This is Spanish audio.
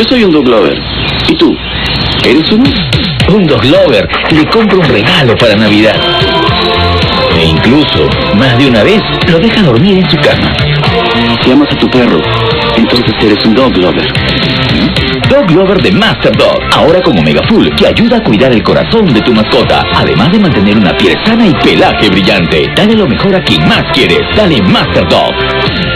Yo soy un dog lover. ¿Y tú? ¿Eres uno? Un dog lover le compra un regalo para Navidad. E incluso, más de una vez, lo deja dormir en su cama. Si amas a tu perro, entonces eres un dog lover. Dog Lover de Master Dog, ahora con Omega Full, que ayuda a cuidar el corazón de tu mascota, además de mantener una piel sana y pelaje brillante. Dale lo mejor a quien más quieres, dale Master Dog.